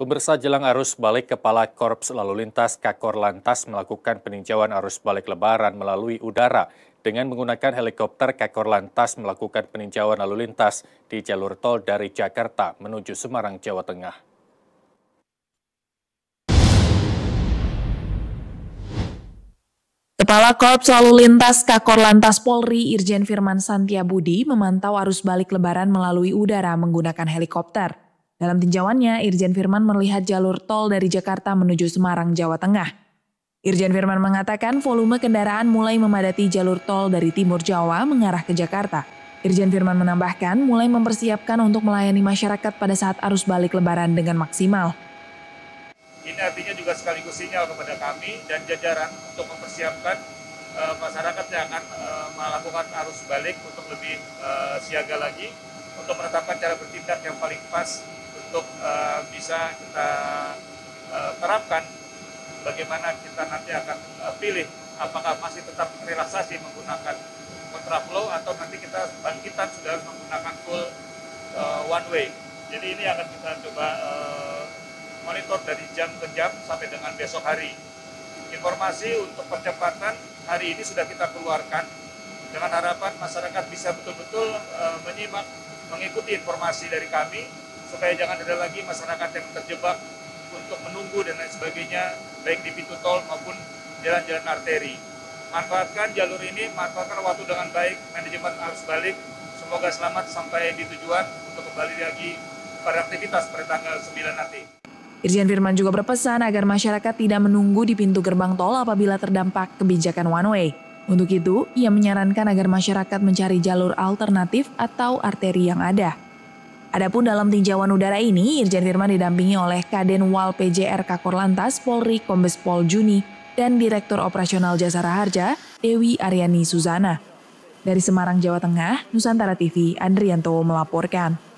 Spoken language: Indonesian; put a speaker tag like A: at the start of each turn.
A: Pemirsa jelang arus balik Kepala Korps Lalu Lintas Kakor Lantas melakukan peninjauan arus balik lebaran melalui udara dengan menggunakan helikopter Kakor Lantas melakukan peninjauan lalu lintas di jalur tol dari Jakarta menuju Semarang, Jawa Tengah.
B: Kepala Korps Lalu Lintas Kakor Lantas Polri Irjen Firman Santiabudi memantau arus balik lebaran melalui udara menggunakan helikopter. Dalam tinjauannya, Irjen Firman melihat jalur tol dari Jakarta menuju Semarang, Jawa Tengah. Irjen Firman mengatakan volume kendaraan mulai memadati jalur tol dari timur Jawa mengarah ke Jakarta. Irjen Firman menambahkan mulai mempersiapkan untuk melayani masyarakat pada saat arus balik lebaran dengan maksimal.
C: Ini artinya juga sekaligus sinyal kepada kami dan jajaran untuk mempersiapkan uh, masyarakat yang akan uh, melakukan arus balik untuk lebih uh, siaga lagi untuk menetapkan cara bertindak yang paling pas untuk uh, bisa kita uh, terapkan bagaimana kita nanti akan uh, pilih apakah masih tetap relaksasi menggunakan kontraflow atau nanti kita bangkitan sudah menggunakan full uh, one way. Jadi ini akan kita coba uh, monitor dari jam ke jam sampai dengan besok hari. Informasi untuk percepatan hari ini sudah kita keluarkan dengan harapan masyarakat bisa betul-betul uh, menyimak, mengikuti informasi dari kami supaya jangan ada lagi masyarakat yang terjebak untuk menunggu dan lain sebagainya baik di pintu tol maupun jalan-jalan arteri. Manfaatkan jalur ini, manfaatkan waktu dengan baik, manajemen arus balik. Semoga selamat sampai di tujuan untuk kembali lagi pada aktivitas pada tanggal 9 nanti.
B: Irjen Firman juga berpesan agar masyarakat tidak menunggu di pintu gerbang tol apabila terdampak kebijakan one way. Untuk itu, ia menyarankan agar masyarakat mencari jalur alternatif atau arteri yang ada. Adapun dalam tinjauan udara ini, Irjen Firman didampingi oleh Kaden Wal PJR Kakor Lantas Polri Kombes Pol Juni dan Direktur Operasional Jasa Raharja Dewi Aryani Suzana. Dari Semarang, Jawa Tengah, Nusantara TV, Andrianto melaporkan.